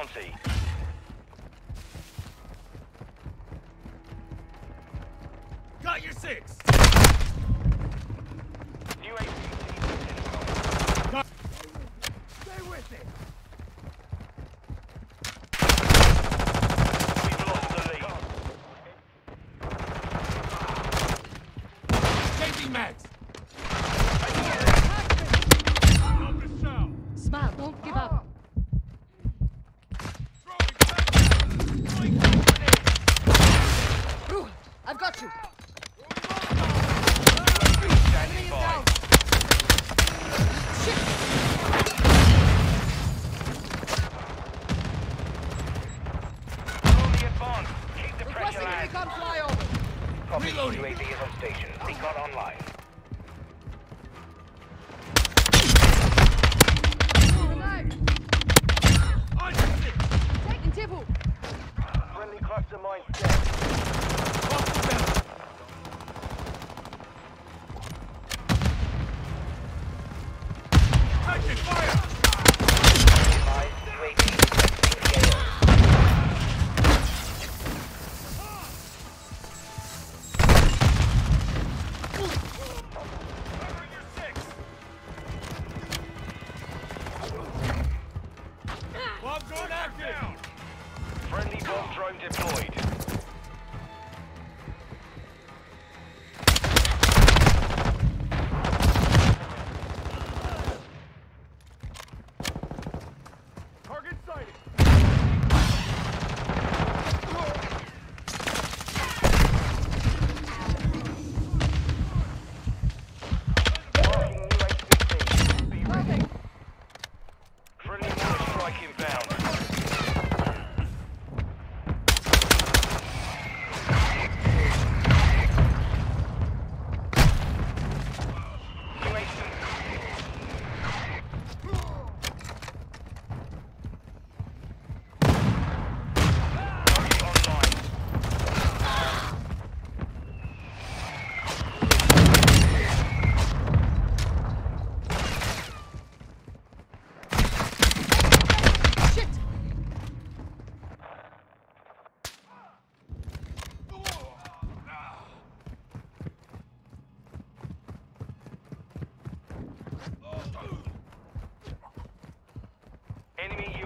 bounty. Got your six! UAV Stay with it! Reloading. Is on station. Recon online. Friendly cluster mine the! Taking fire! Bomb drone active! Friendly bomb drone deployed.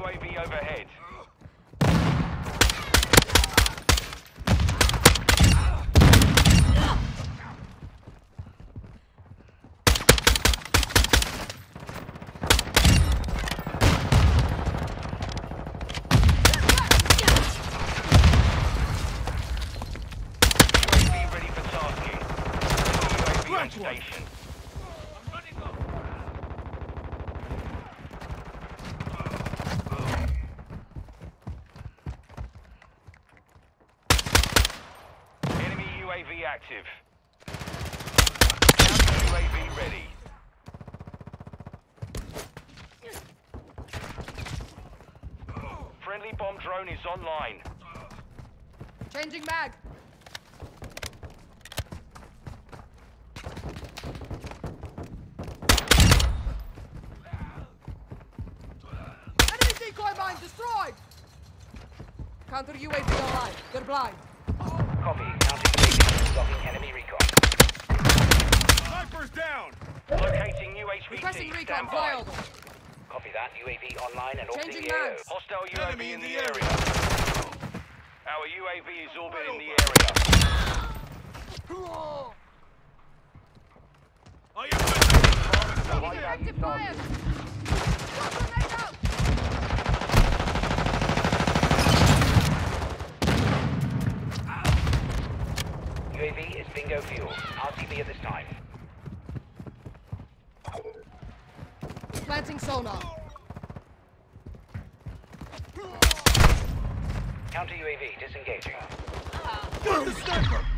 UAV overhead. UAV ready for tasking. UAV on Crash one. station. I'm running low! Enemy UAV active. UAV ready. Friendly bomb drone is online. Changing mag. Enemy decoy mine destroyed. Counter UAV online. They're blind. Copy. Counter UAV. Blocking enemy recon. Sniper's down! Locating UHVT. Requesting recon Stand by. Copy that. UAV online and orbiting the AO. Hostile UAV Enemy in in the the area. Our UAV is orbiting the area. On your six! Effective fire. Planting sonar. Counter UAV disengaging. Got the sniper!